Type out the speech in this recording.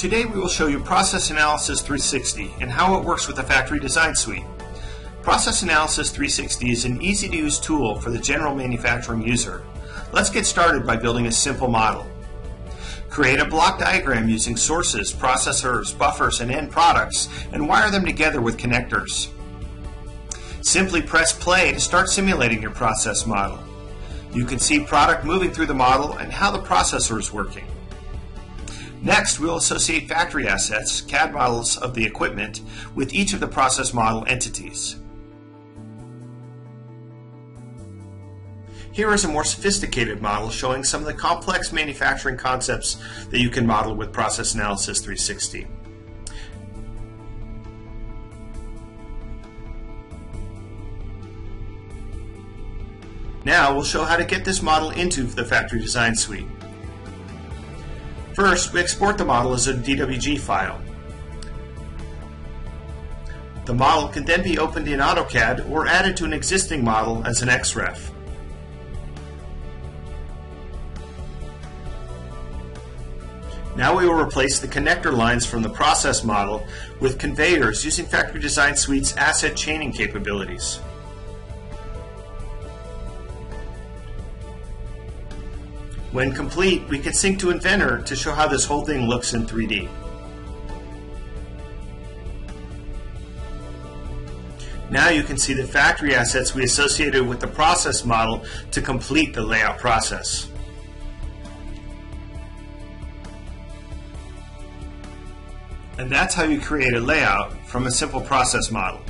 Today we will show you Process Analysis 360 and how it works with the Factory Design Suite. Process Analysis 360 is an easy-to-use tool for the general manufacturing user. Let's get started by building a simple model. Create a block diagram using sources, processors, buffers, and end products, and wire them together with connectors. Simply press play to start simulating your process model. You can see product moving through the model and how the processor is working. Next, we'll associate factory assets, CAD models of the equipment, with each of the process model entities. Here is a more sophisticated model showing some of the complex manufacturing concepts that you can model with Process Analysis 360. Now we'll show how to get this model into the Factory Design Suite. First, we export the model as a DWG file. The model can then be opened in AutoCAD or added to an existing model as an XREF. Now we will replace the connector lines from the process model with conveyors using Factory Design Suite's asset chaining capabilities. When complete, we can sync to Inventor to show how this whole thing looks in 3D. Now you can see the factory assets we associated with the process model to complete the layout process. And that's how you create a layout from a simple process model.